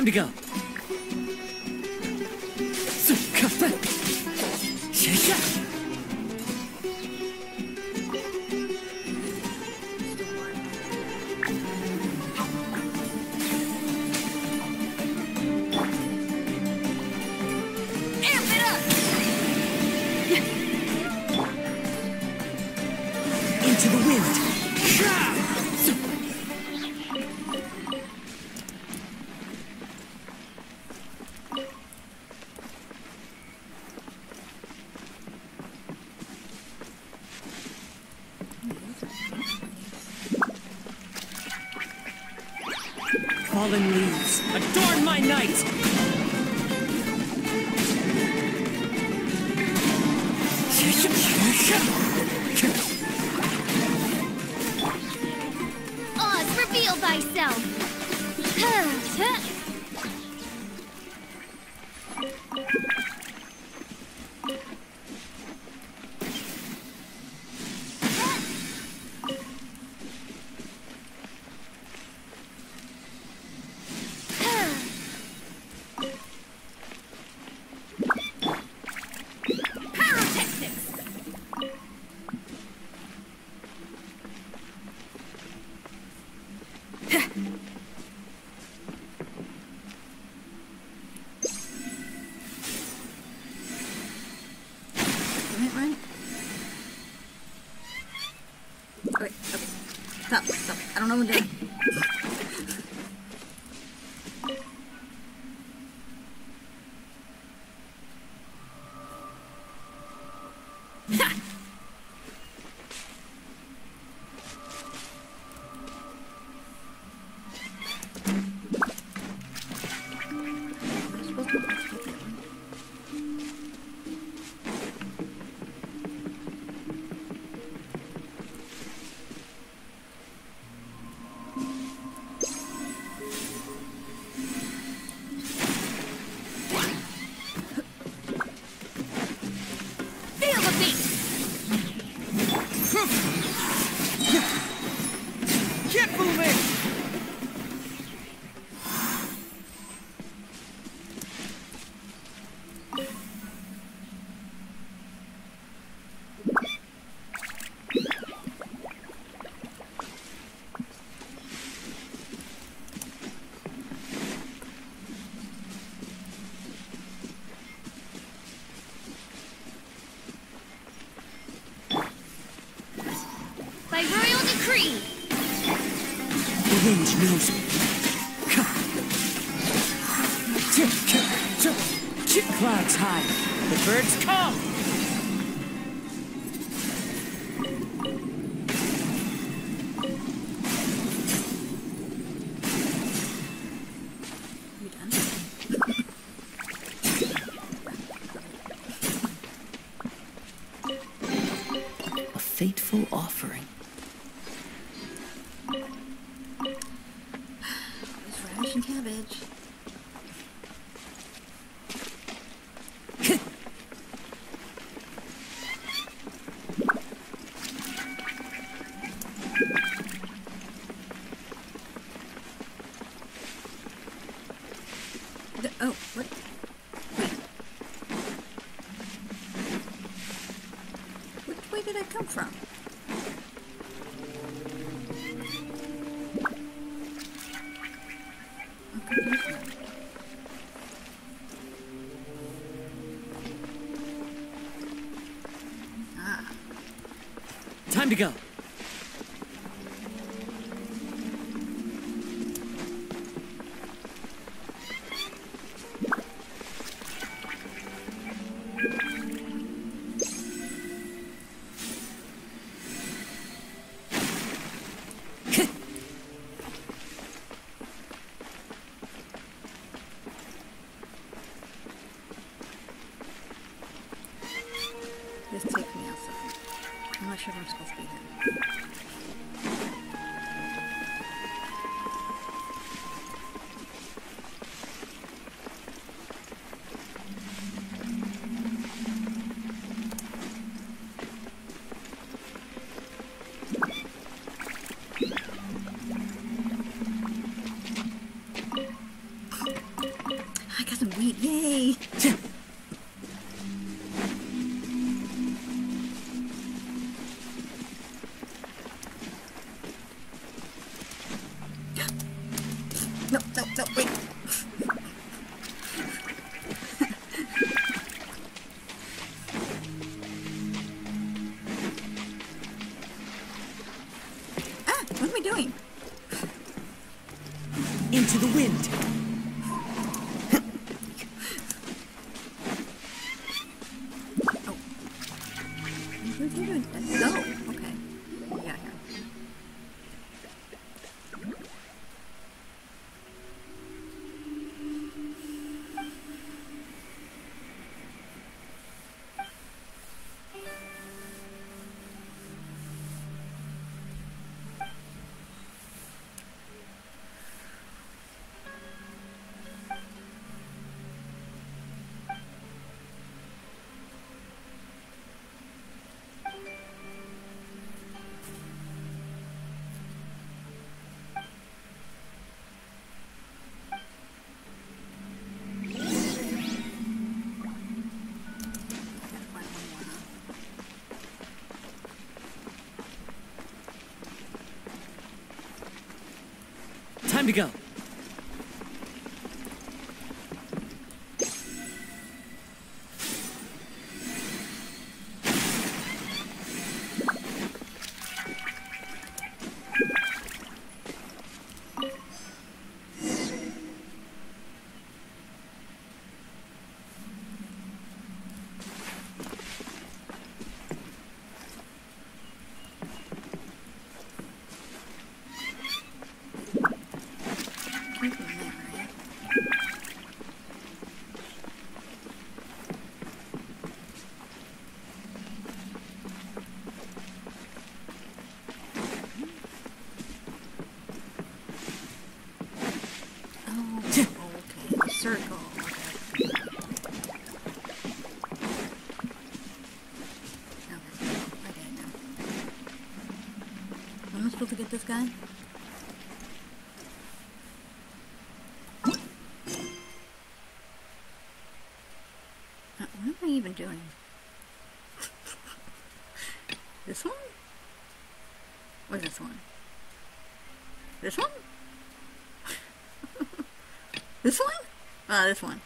Time to go. I don't know what. strange music. Clouds high, the birds come. Time to go. get this guy? Uh, what am I even doing? this one? Or this one? This one? this one? Ah, uh, this one.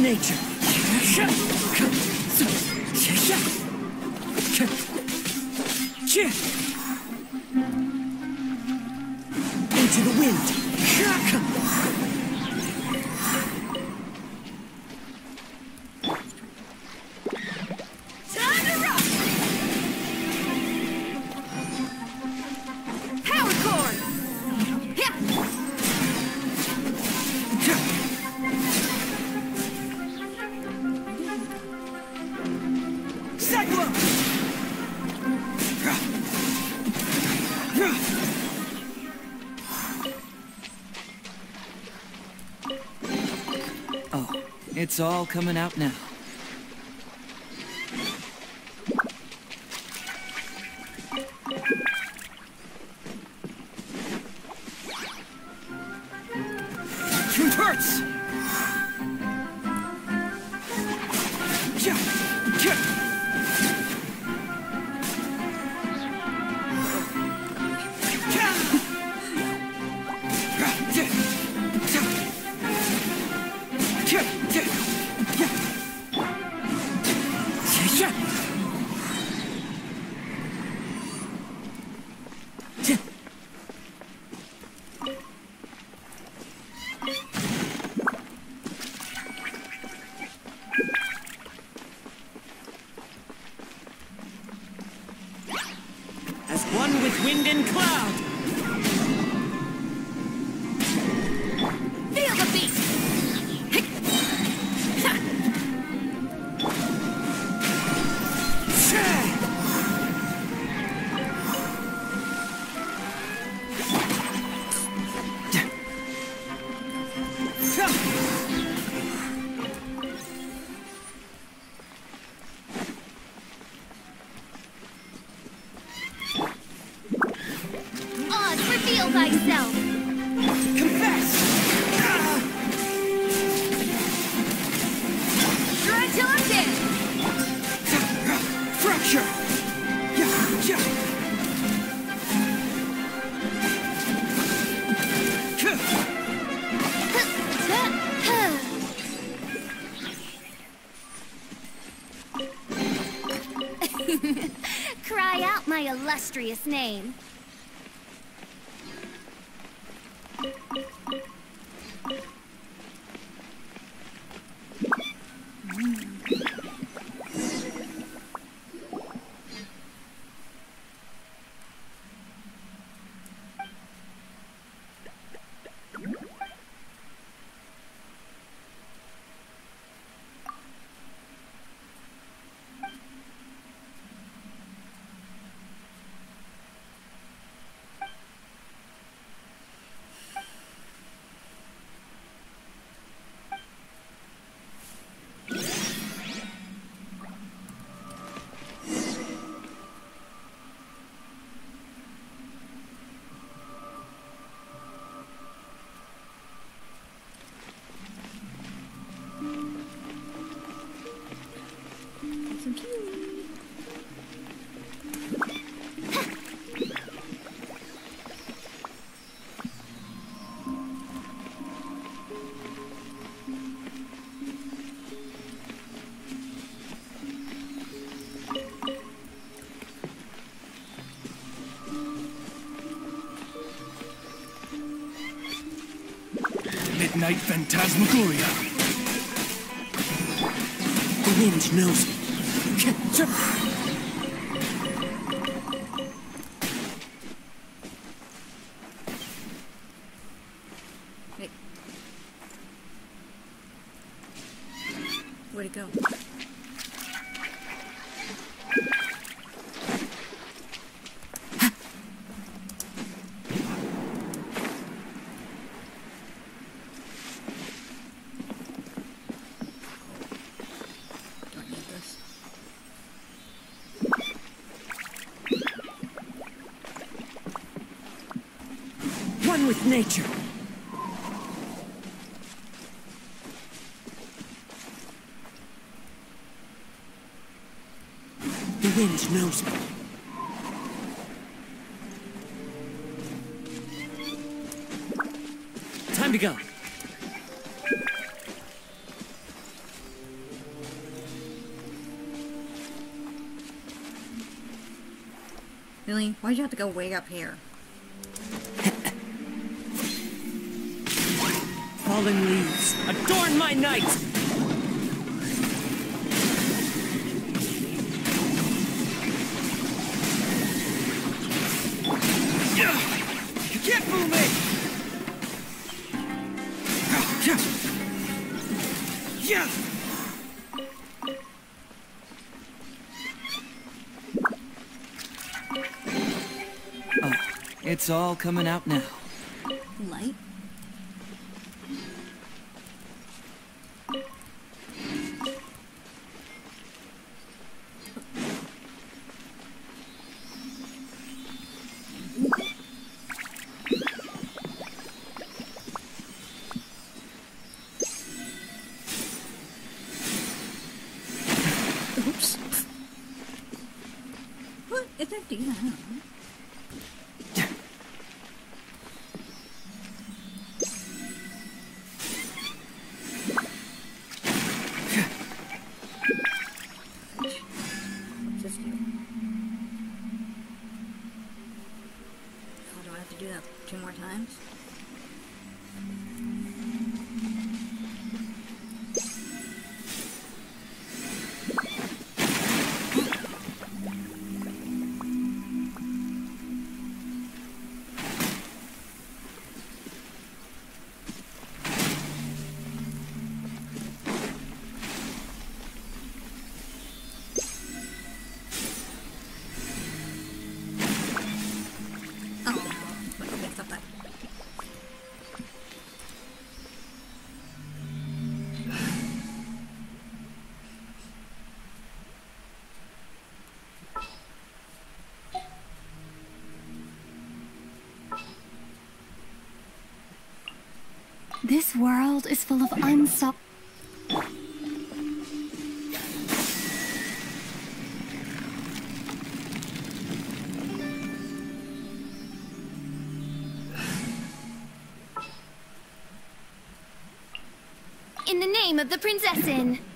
Nature. It's all coming out now. Reveal thyself! Shred till I'm dead! Fracture! Yeah, yeah. Cry out my illustrious name. Midnight Phantasmagoria. The wind knows nature. The wind knows me. Time to go. Really? Why'd you have to go way up here? Adorn my night! You can't fool me! Yeah! Oh, it's all coming out now. Mm-hmm. This world is full of unsolved. In the name of the Prinzessin! You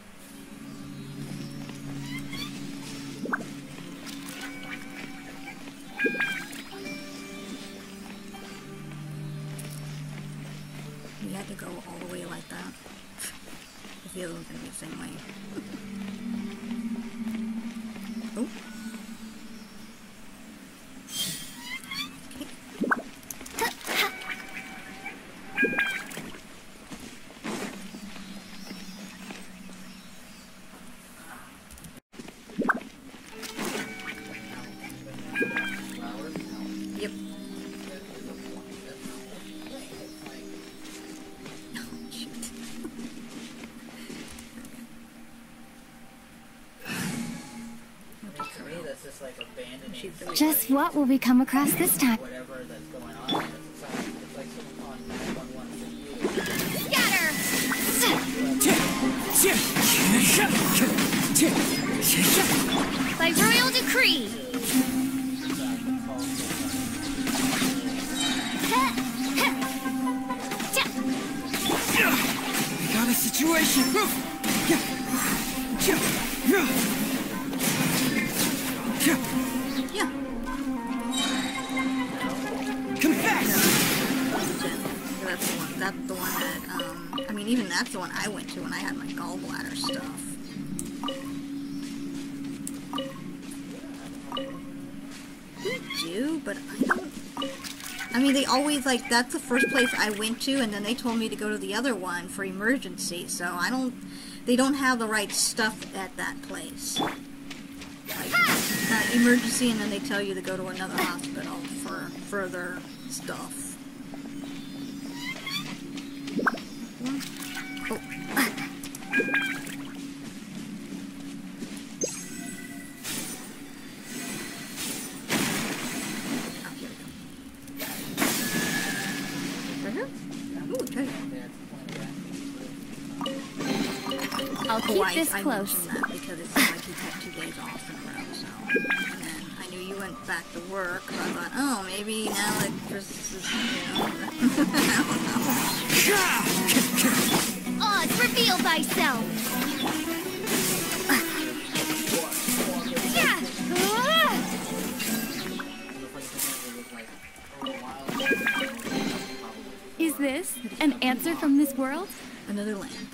what will we come across this time? That's the first place I went to, and then they told me to go to the other one for emergency. So I don't. They don't have the right stuff at that place. Uh, emergency, and then they tell you to go to another hospital keep why this I close. mentioned that because it seemed like you had two days off in a row, so. And then I knew you went back to work, so I thought, oh, maybe now that Christmas is, you I don't know. Oz, reveal thyself! Is this an answer from this world? Another land.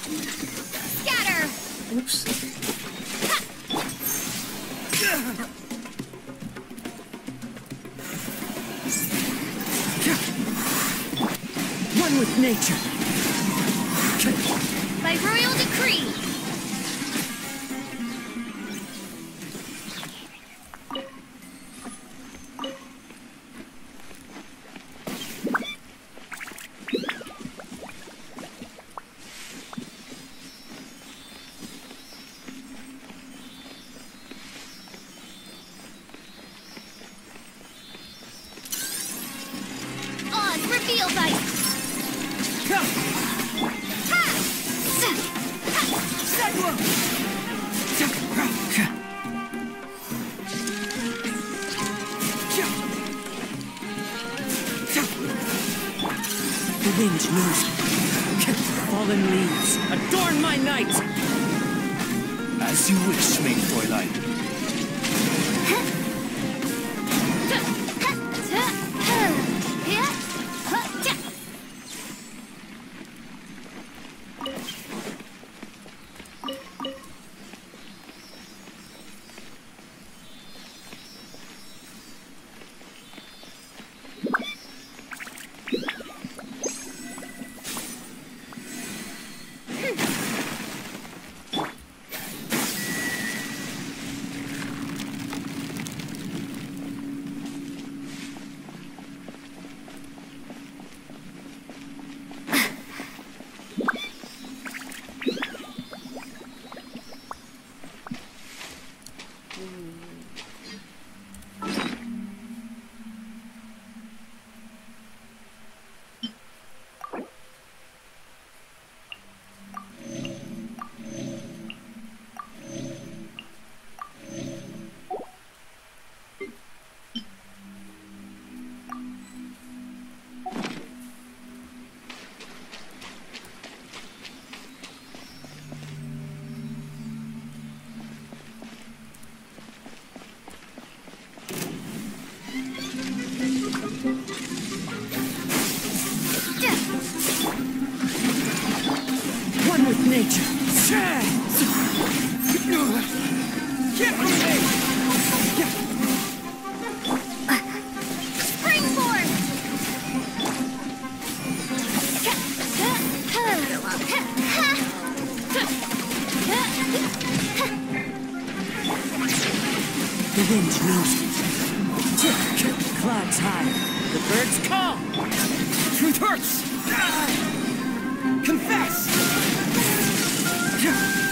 Scatter! Oops. One with nature. By royal decree! with nature. Get me! The wind rose. Clouds high. The birds call. Truth hurts. Confess! Yeah.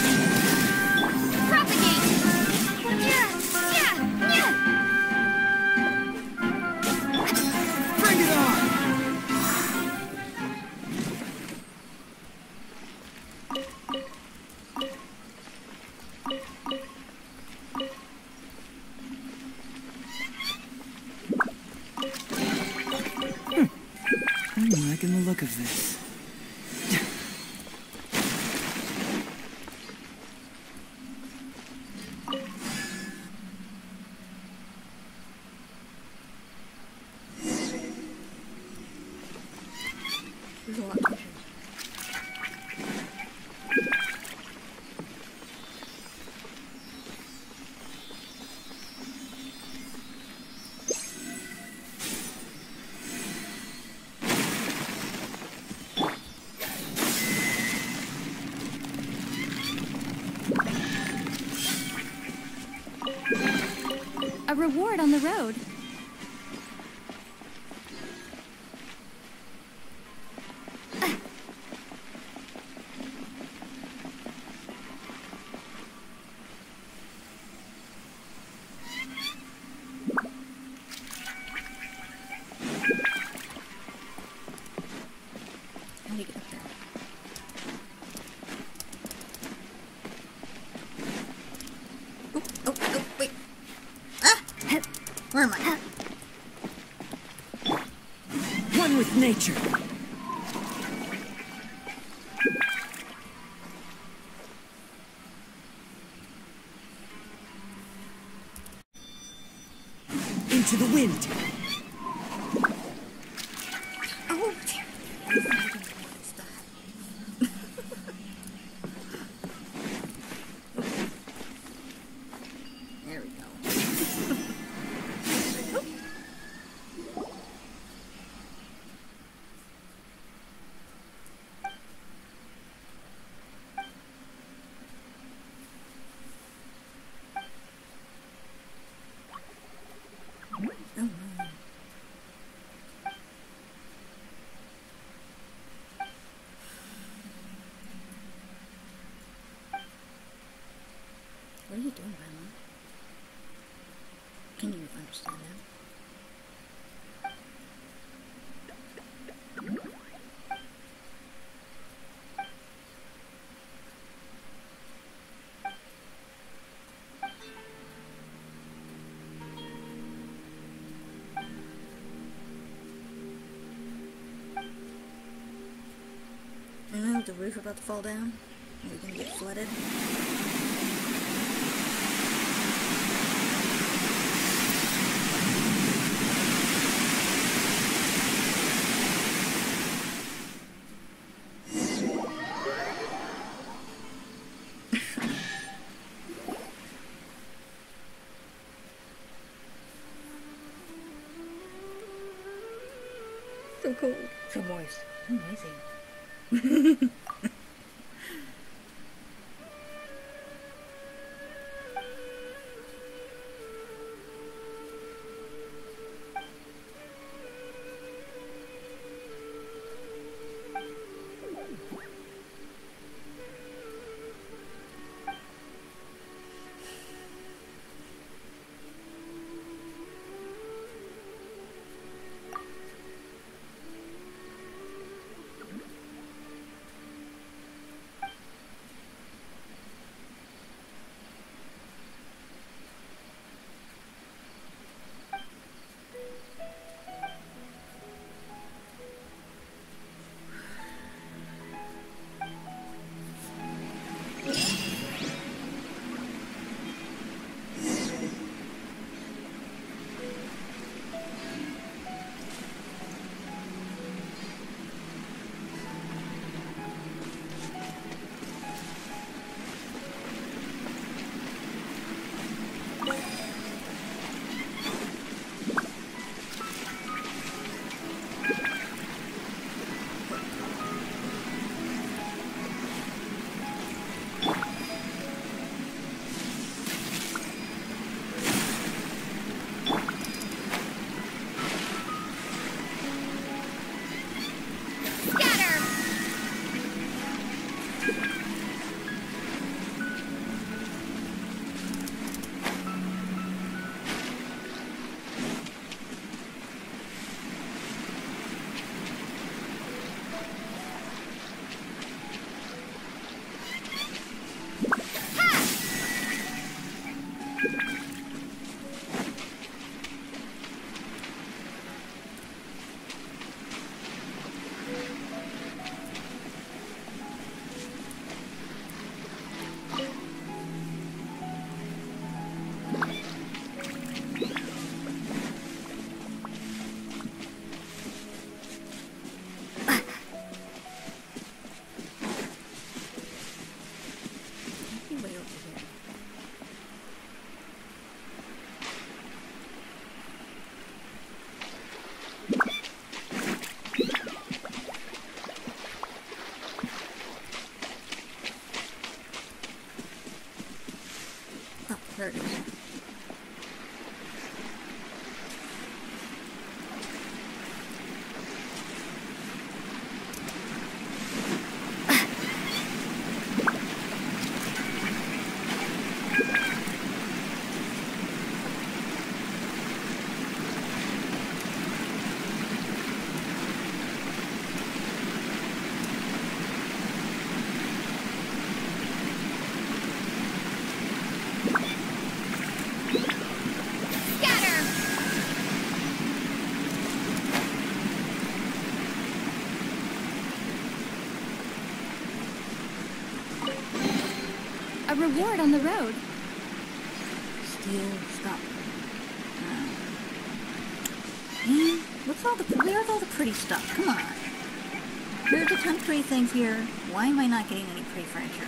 reward on the road. understand that. the roof about to fall down. We're gonna get flooded. So cold. So moist. So reward on the road. Steel stop. Uh, man, what's all the where's all the pretty stuff? Come on. There's a ton of pretty things here. Why am I not getting any pretty furniture?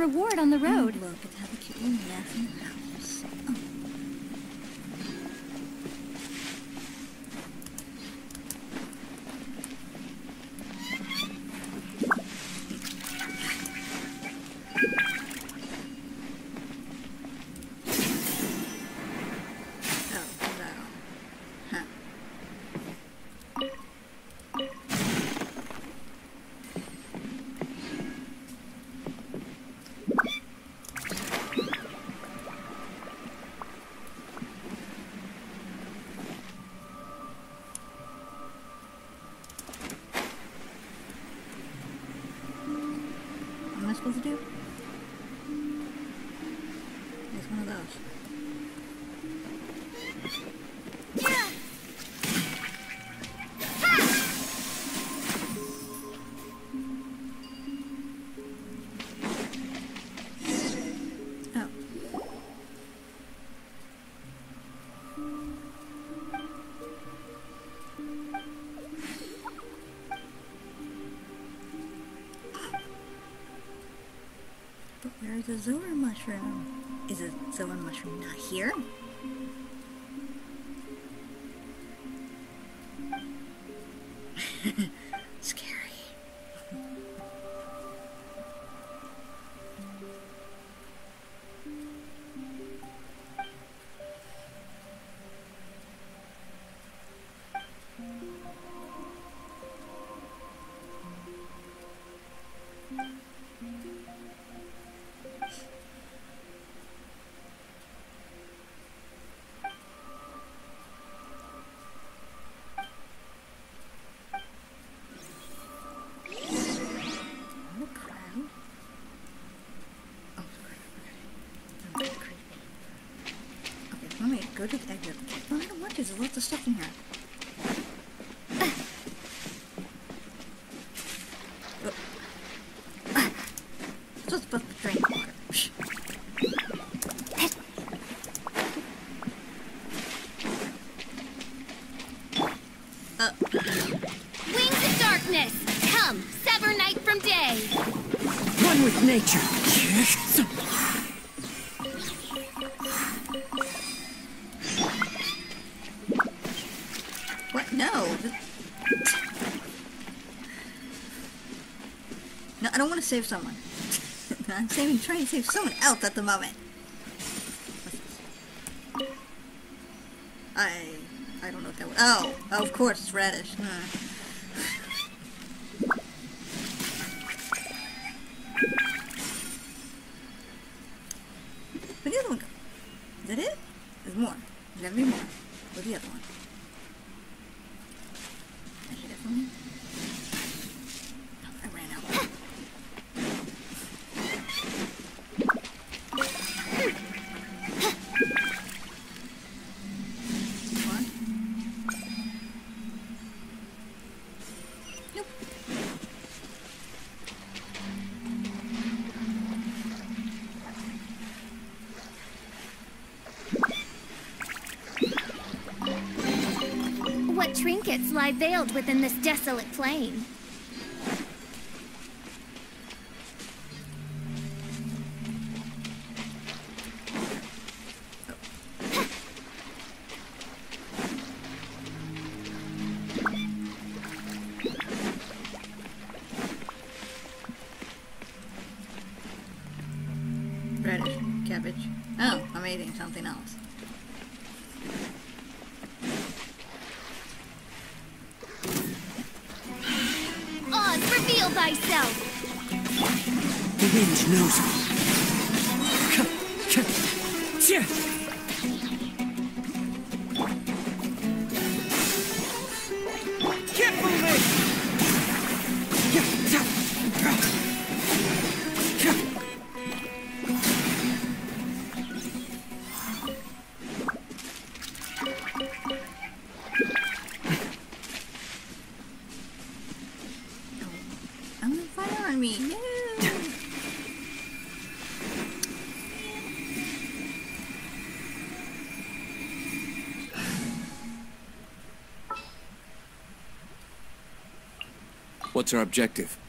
reward on the road. Where's the zora mushroom? Is the zora mushroom not here? What's the stuff in here. save someone. I'm saving, trying to save someone else at the moment. veiled within this desolate plain. Radish, cabbage. Oh, I'm eating something else. knows me. Our objective.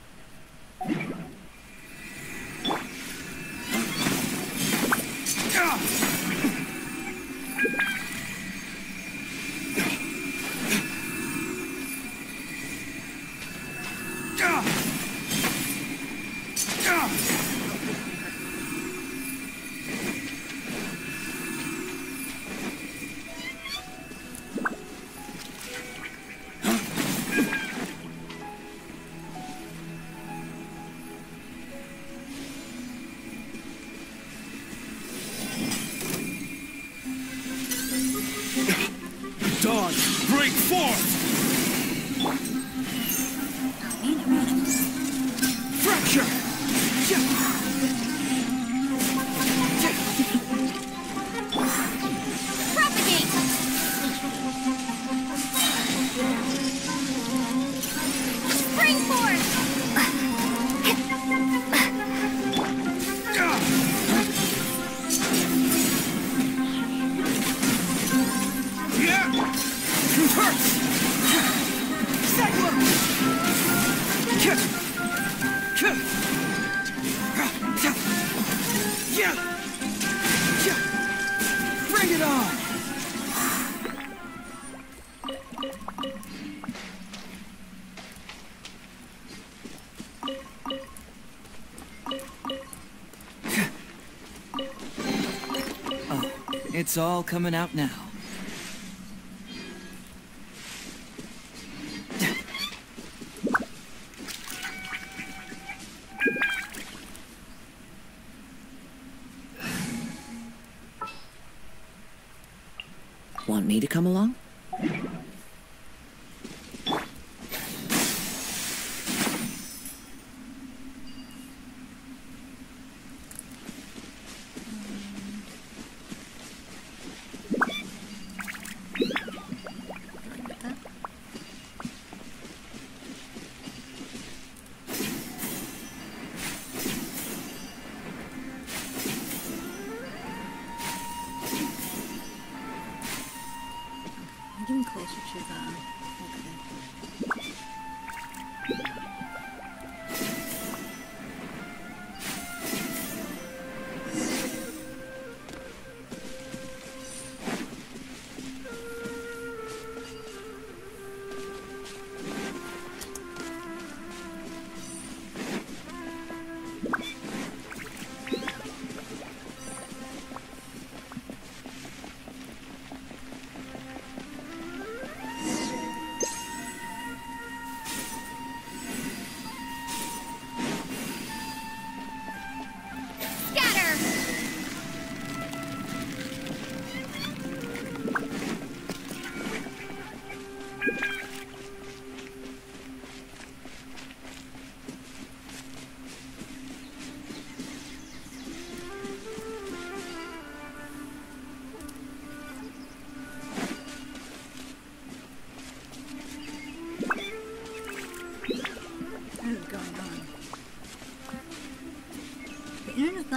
It's all coming out now.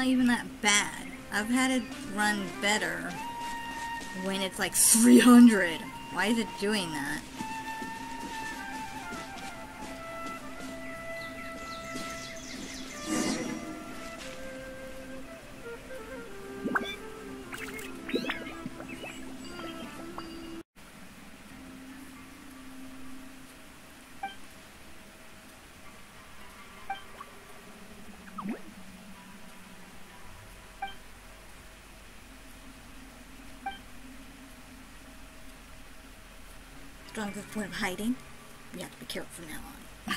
Not even that bad. I've had it run better when it's like 300. Why is it doing that? Strongest point of hiding. You have to be careful from now on.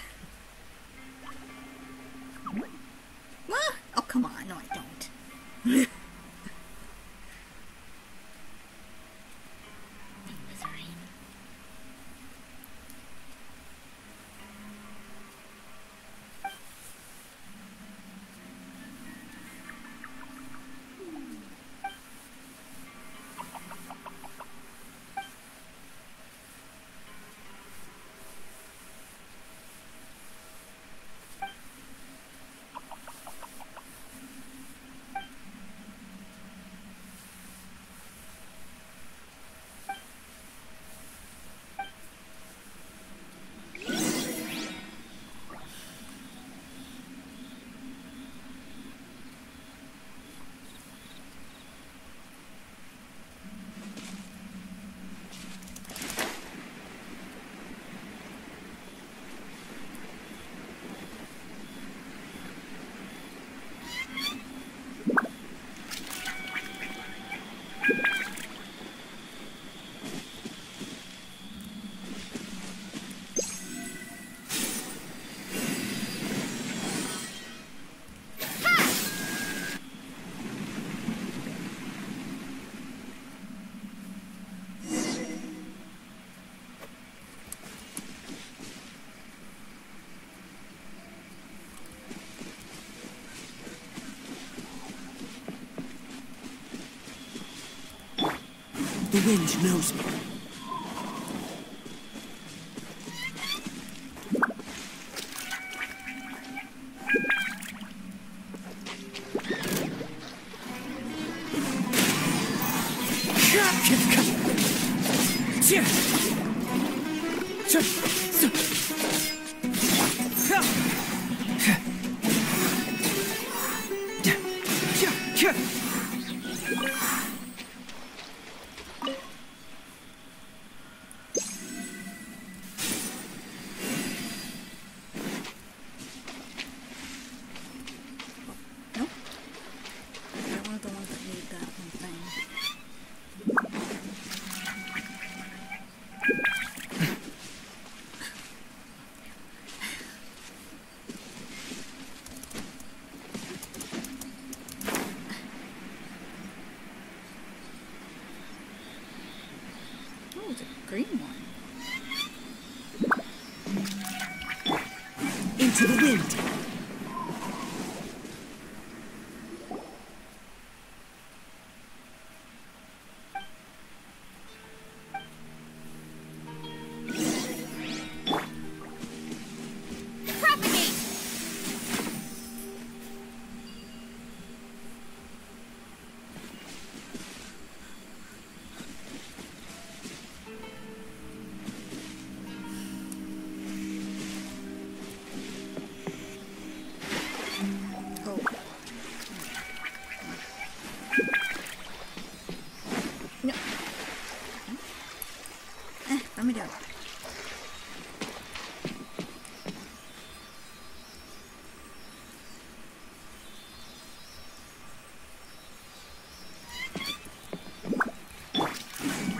what? Oh, come on. No, I don't. The wind knows me. Nope.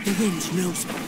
The wind knows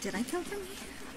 Did I come from here?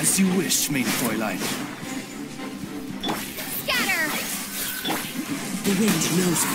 As you wish, Fräulein. Scatter! The wind knows me.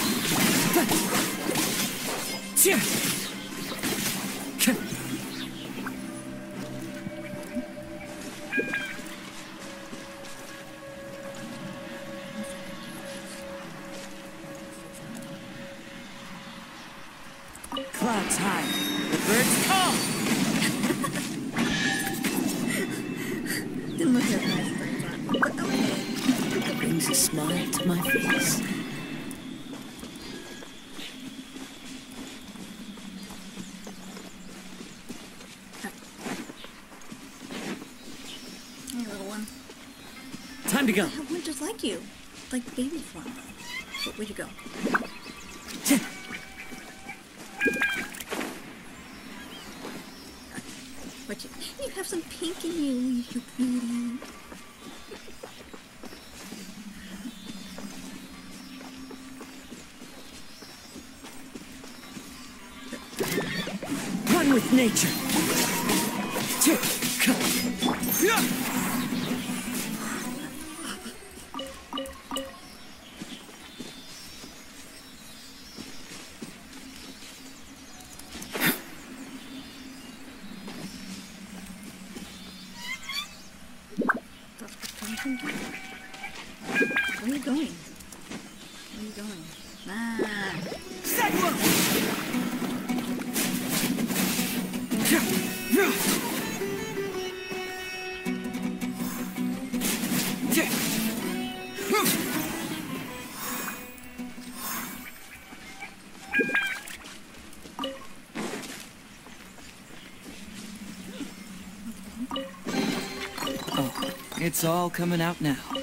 It's all coming out now.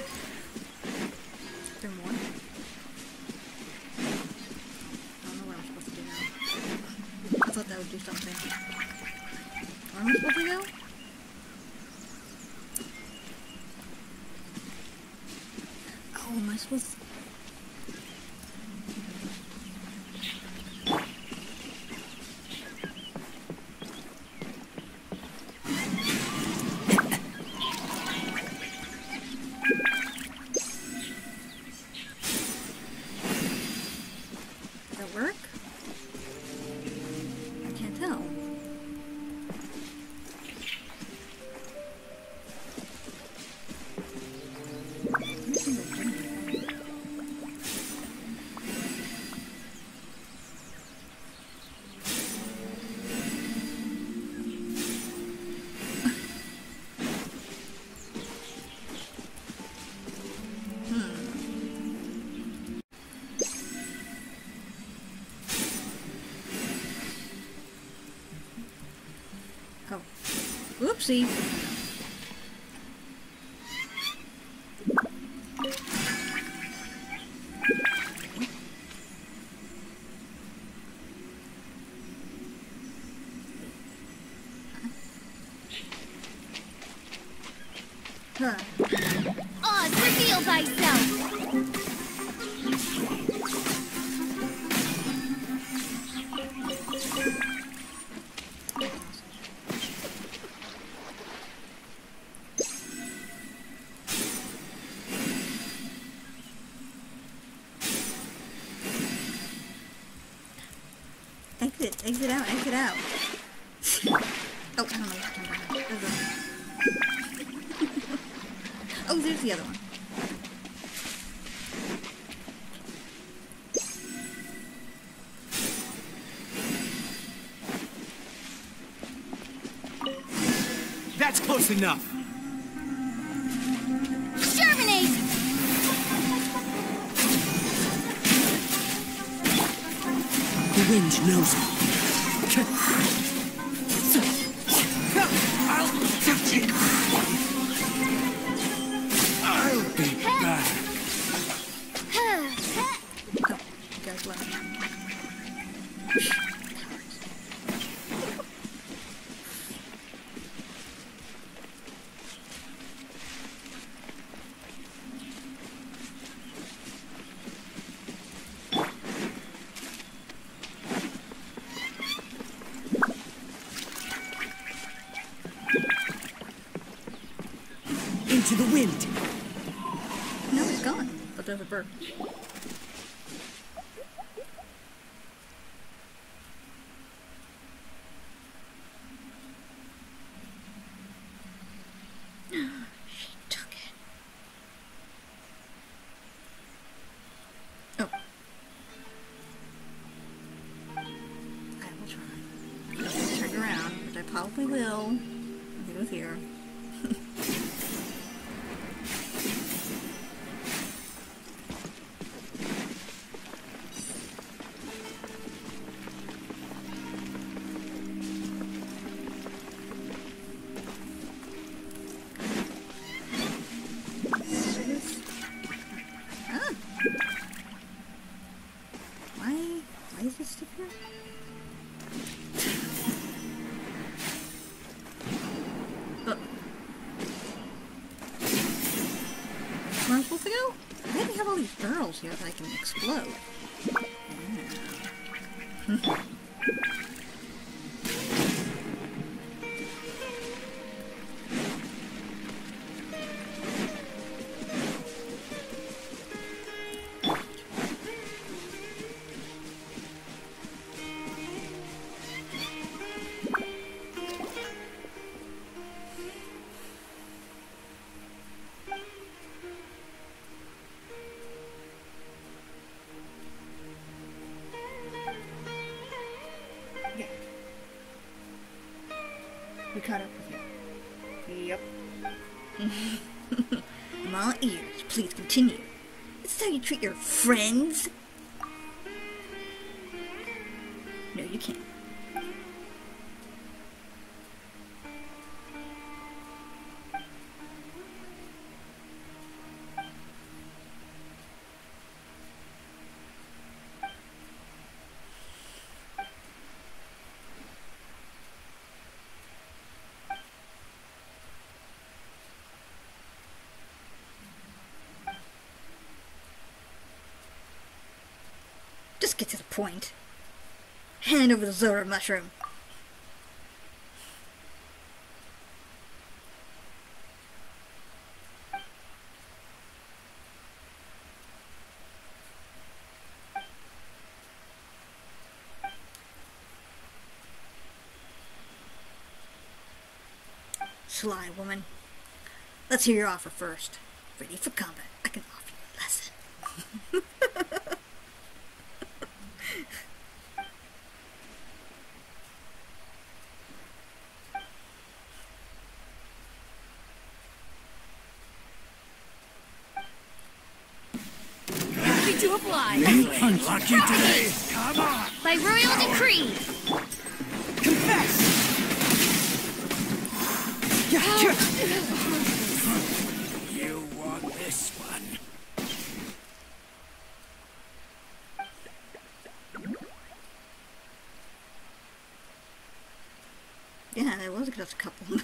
see Exit out, exit out. Oh, I don't know what. There's oh, there's the other one. That's close enough. Terminate! The wind knows it. hope we will. Have all these barrels here that I can explode. Caught up with. Yep. I'm all ears. Please continue. This is how you treat your friends? Over the Zora mushroom. Sly woman. Let's hear your offer first. Ready for combat. I can offer you a lesson. To oblige. Unlucky today. Come on. By royal decree. Confess. You want this one? Yeah, there was just a couple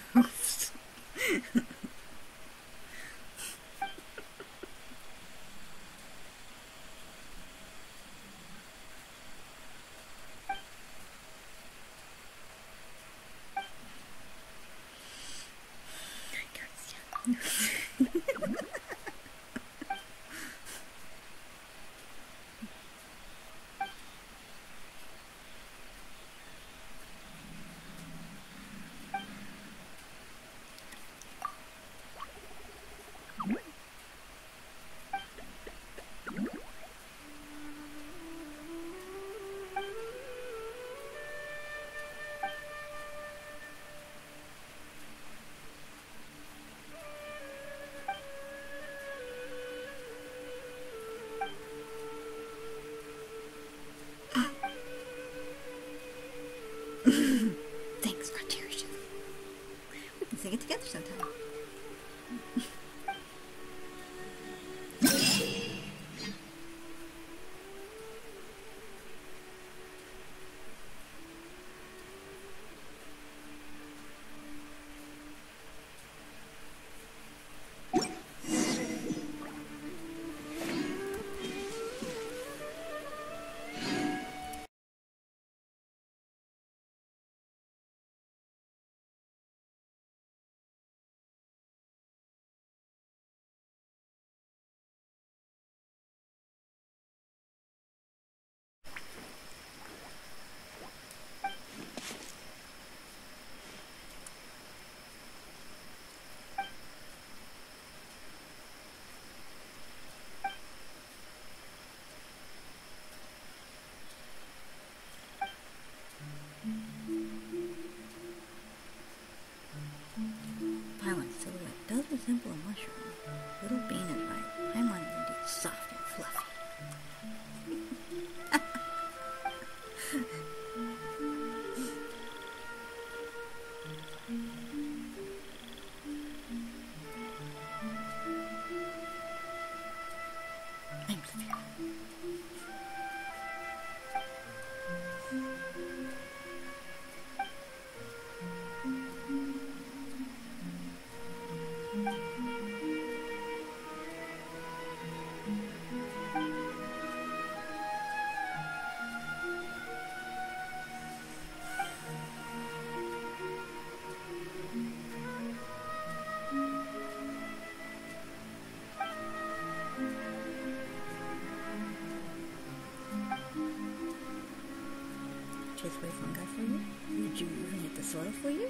fungi for you? Would you even eat the soil for you?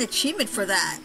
An achievement for that.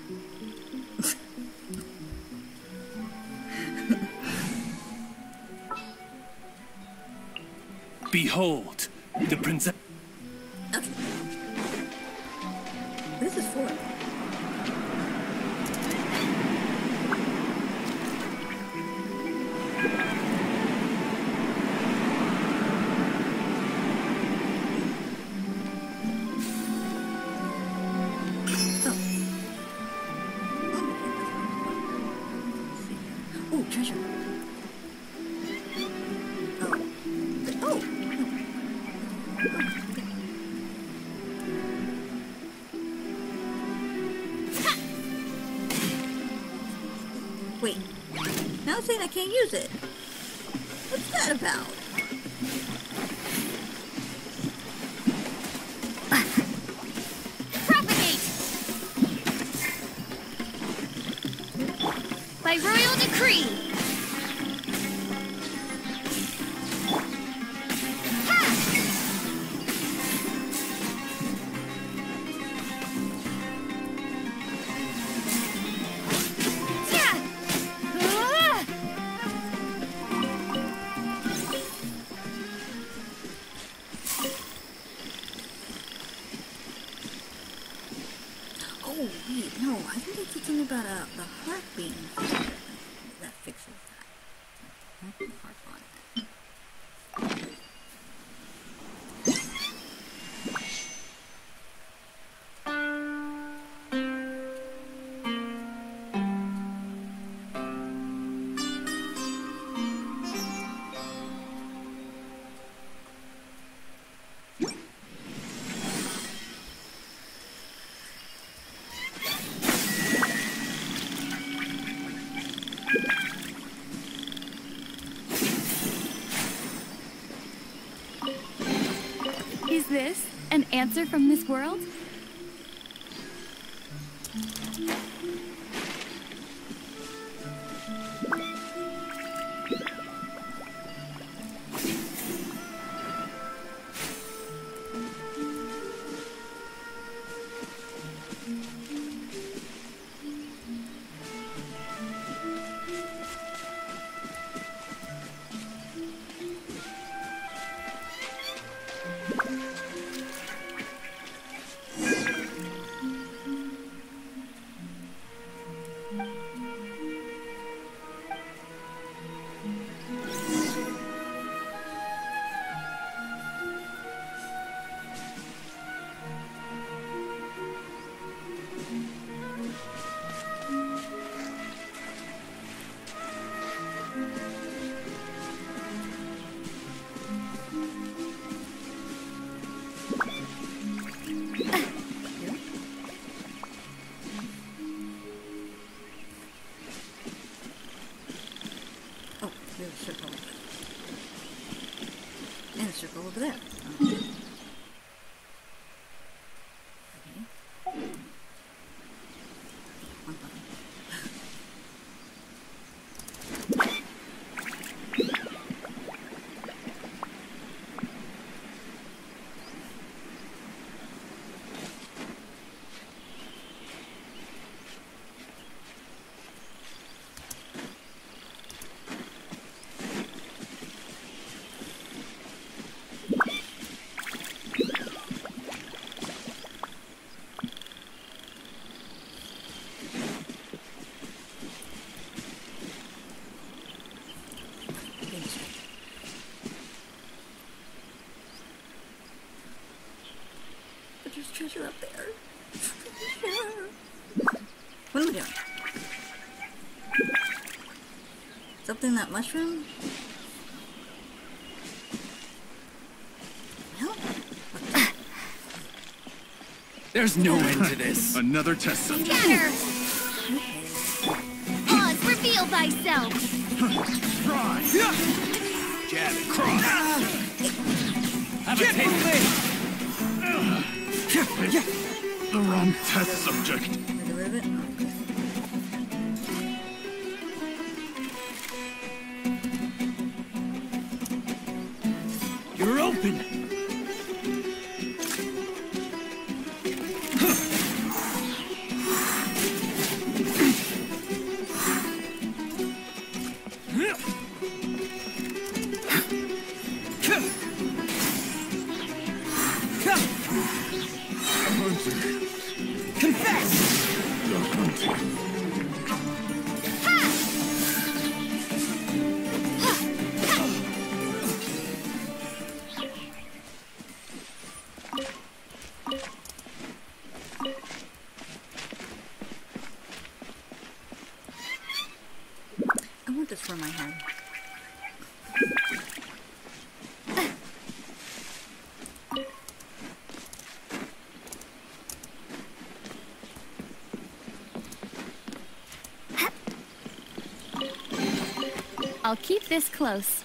Answer from this world? Treasure up there. what am I doing? Something that mushroom? Well, There's no end to this. Another test subject. Scatter! Oz, reveal thyself! Try. Jab and cross. Ah. Have a taste. The wrong test subject. For my head. I'll keep this close.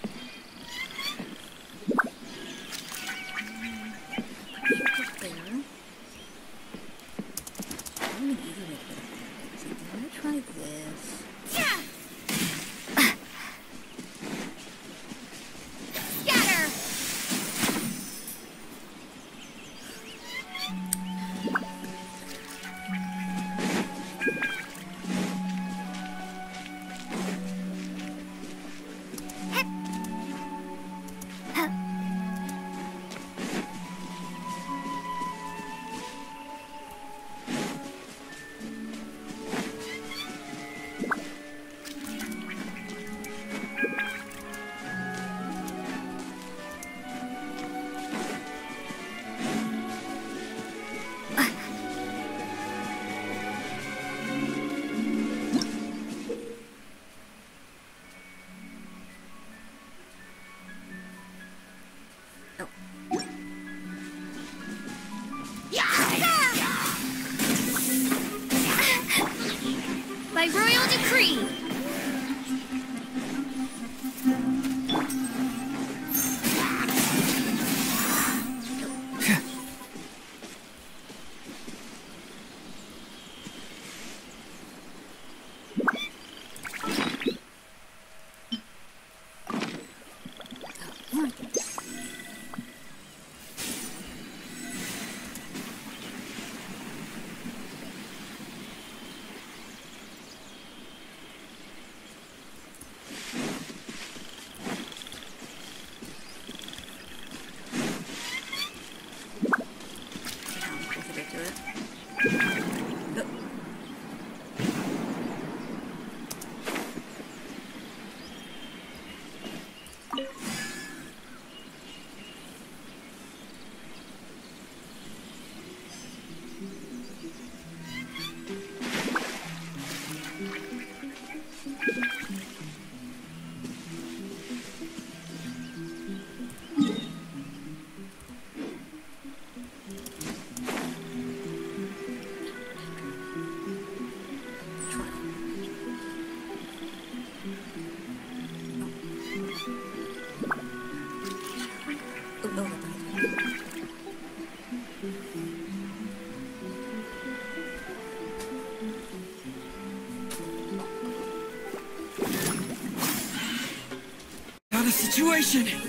A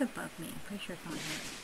above me. I'm pretty sure it's not here.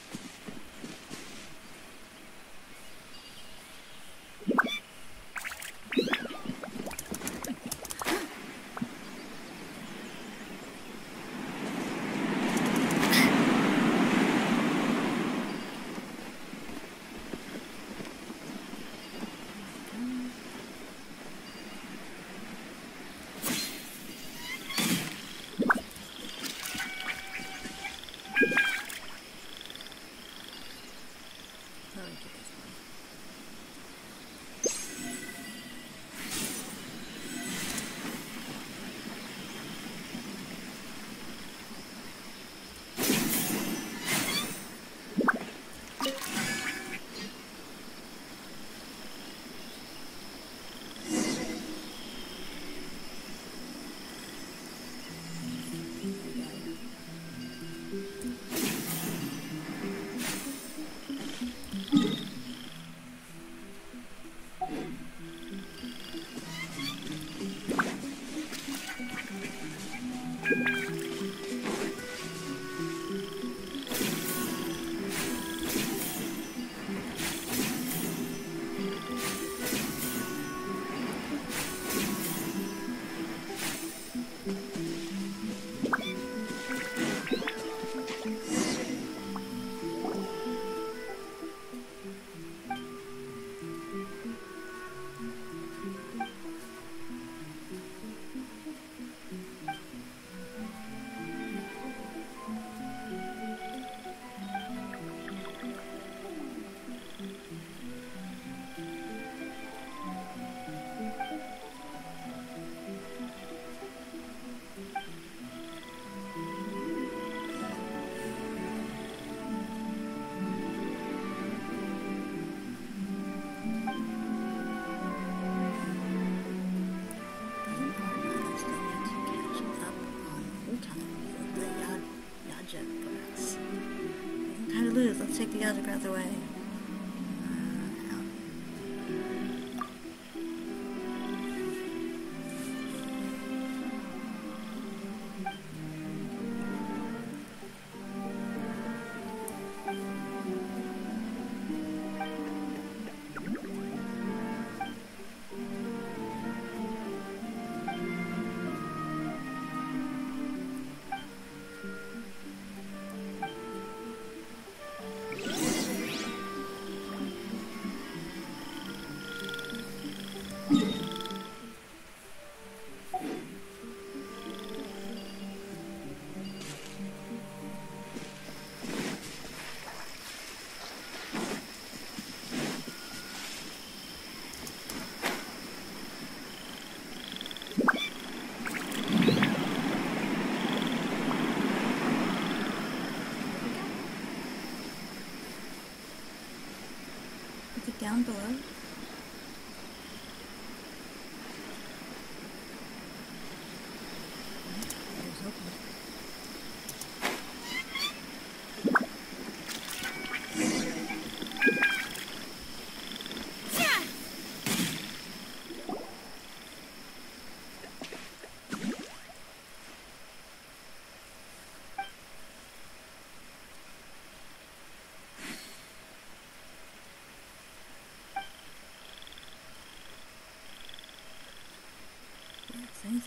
Take the Yajagrats away.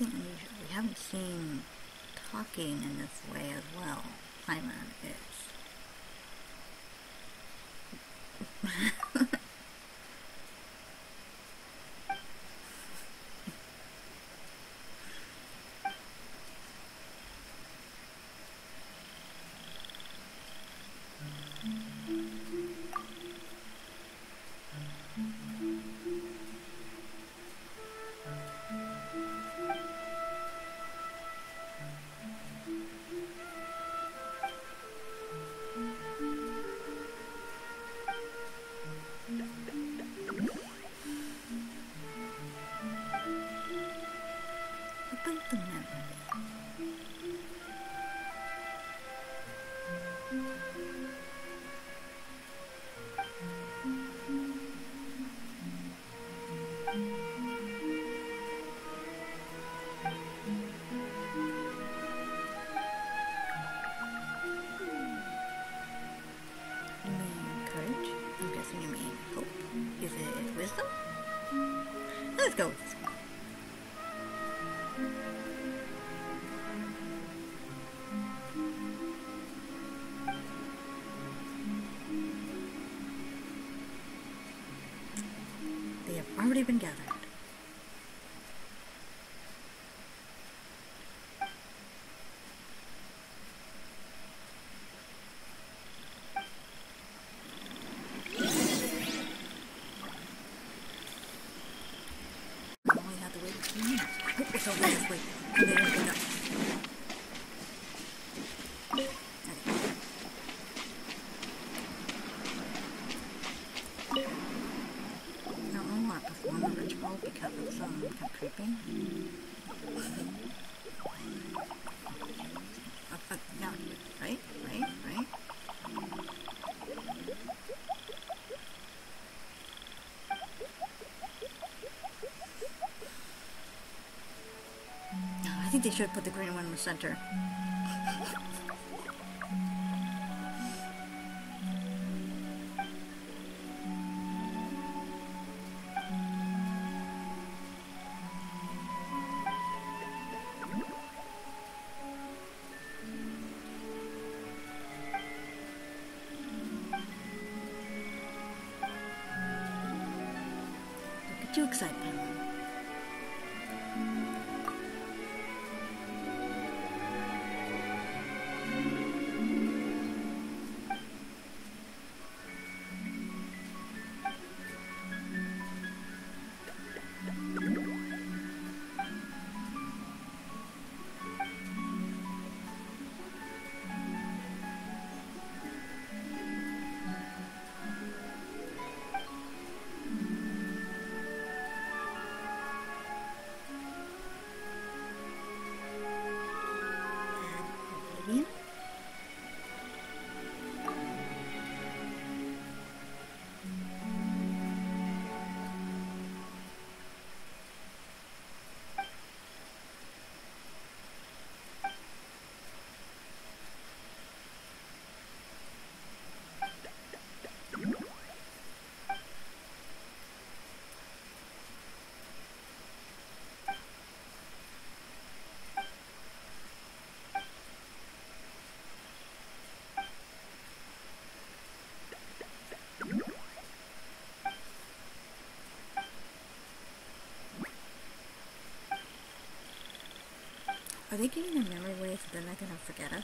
Unusual. We haven't seen talking in this way as well. Paimon is. Oh, it's over this way. Oh, there, there, there. I don't know what perform the ritual because it's um, kind of creepy. Up, up, down, right, right, right. I think they should put the green one in the center. Are they getting a memory way so they're not gonna forget us?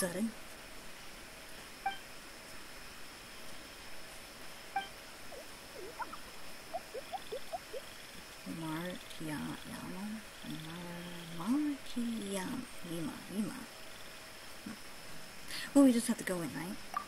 upsetting. Markiyama, Markiyama, Yima, Yima. Well, we just have to go in, right?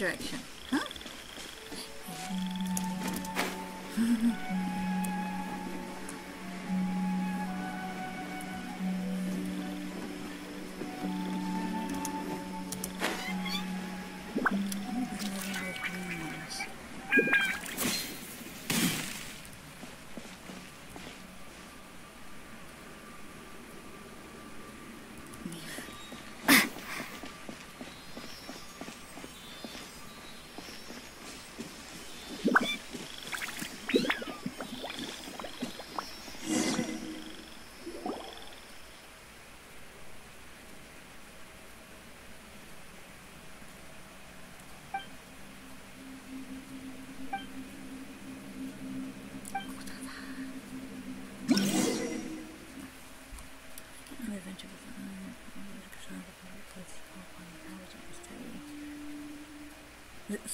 direction.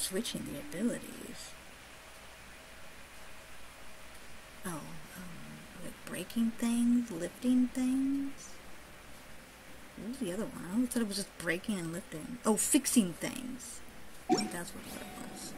switching the abilities. Oh, um, like breaking things, lifting things. What was the other one? I thought it was just breaking and lifting. Oh, fixing things. I think that's what it was.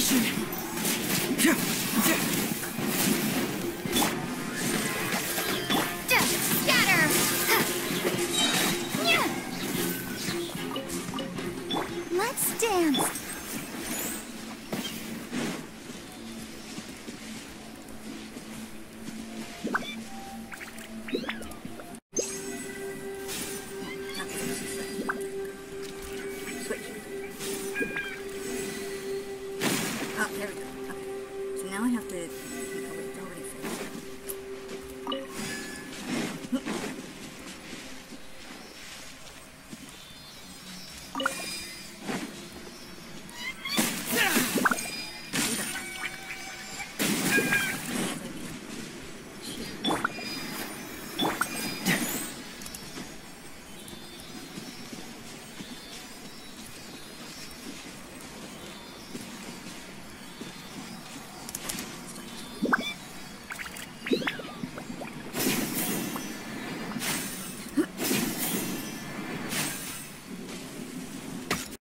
situation.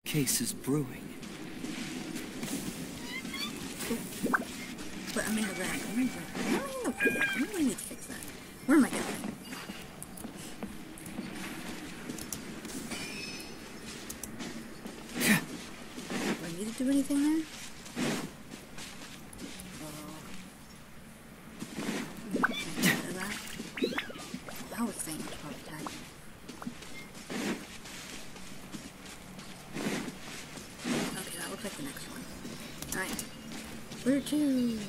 case is brewing. two.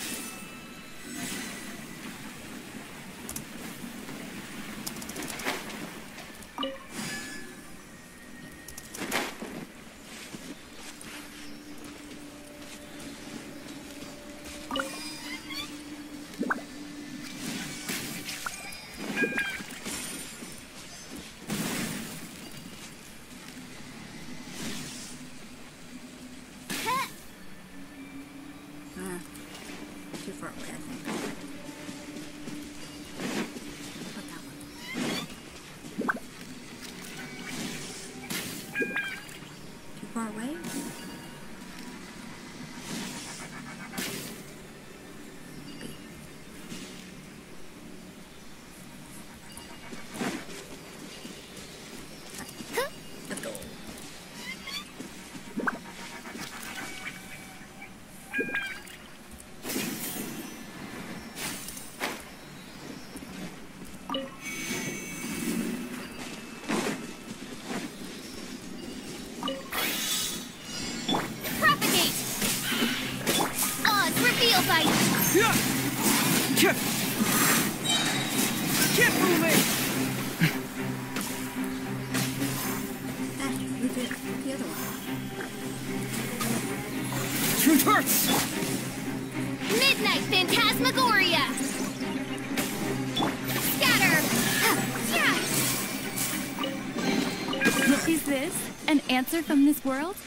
answer from this world?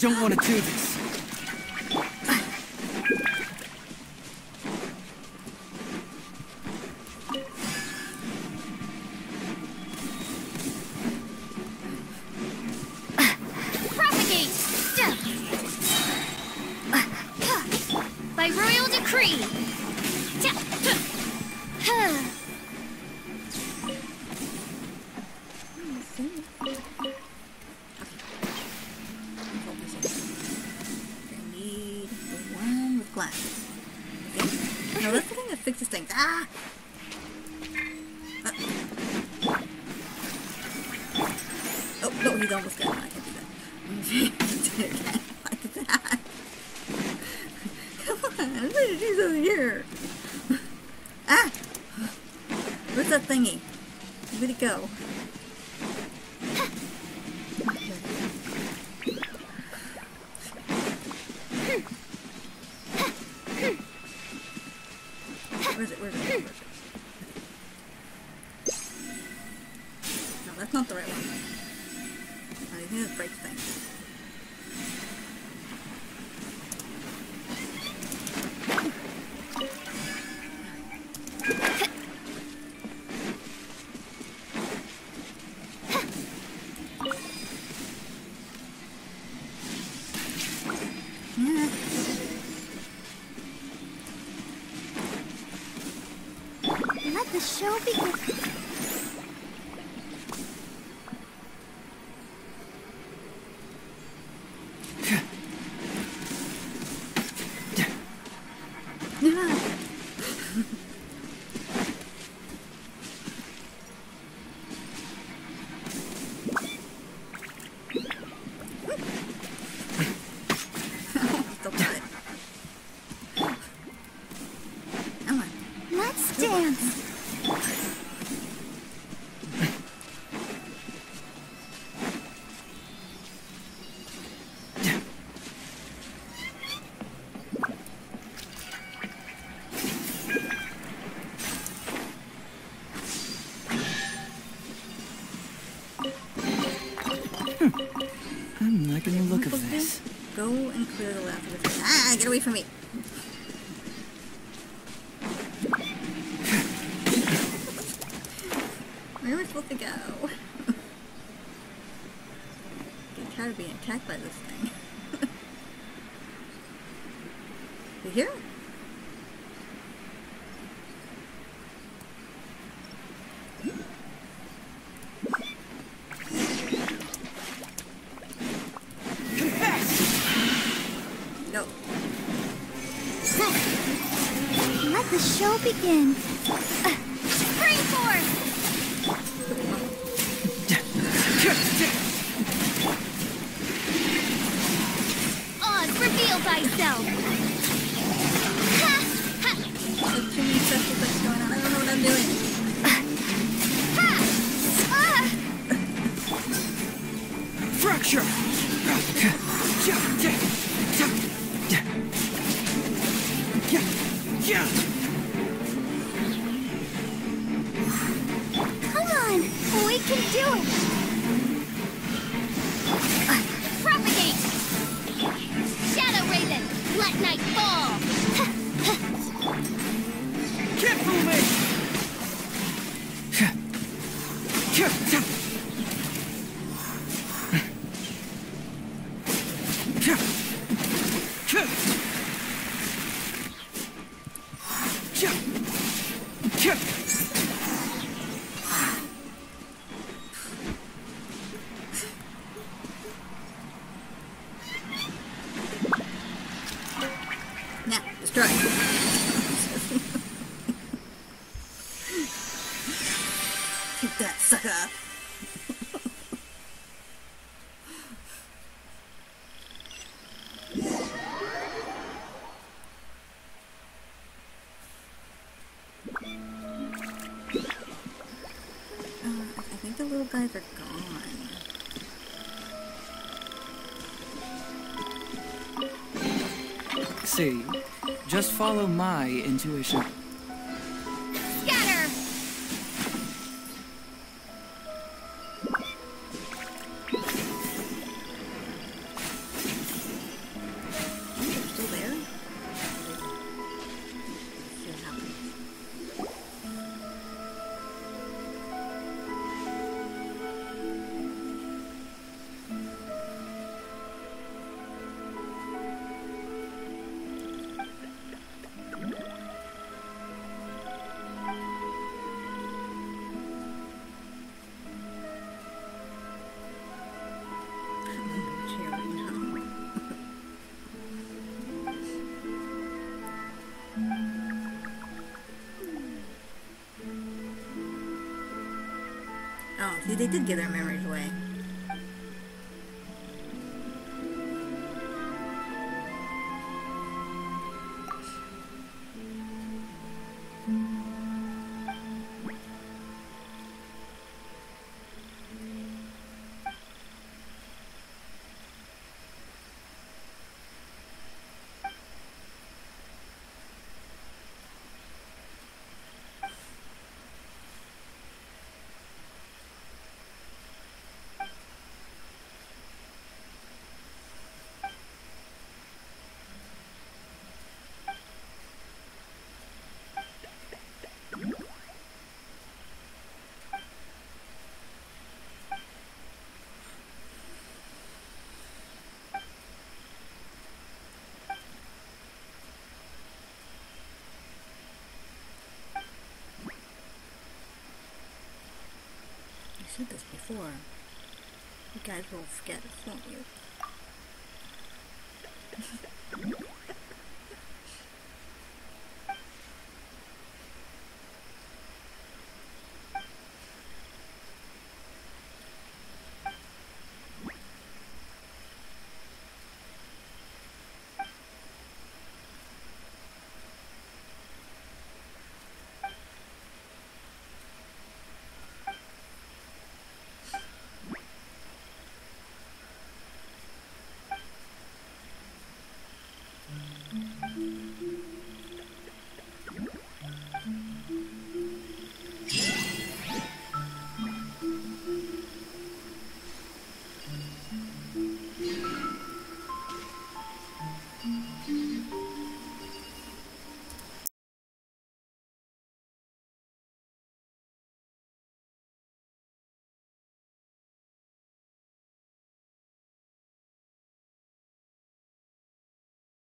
don't want to do this. あ get away from me. Where am we supposed to go? I'm tired of being attacked by this. begin. Chuck! Chuck! Follow my intuition. They did get their memories this before. You guys will forget it, won't you?